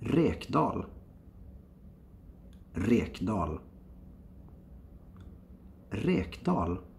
Rekdal. Rekdal. Rekdal.